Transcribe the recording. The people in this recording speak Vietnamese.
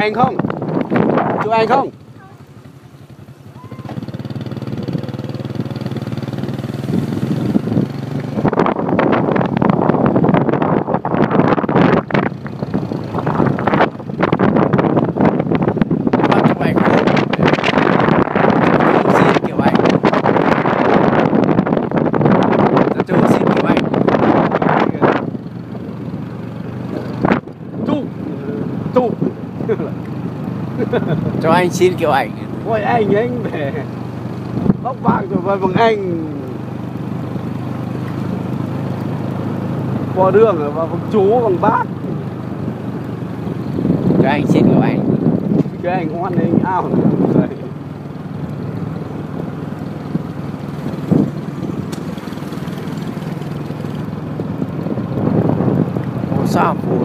ảnh Chú xin kiểu ảnh Tu Tu cho anh xin kiểu ảnh. Ôi anh anh về. Bóc bạc rồi vào bằng anh. Qua đường rồi vào bằng chú bằng bác. Cho anh xin kiểu ảnh. Cái anh ngoan anh ao. Rồi sao phù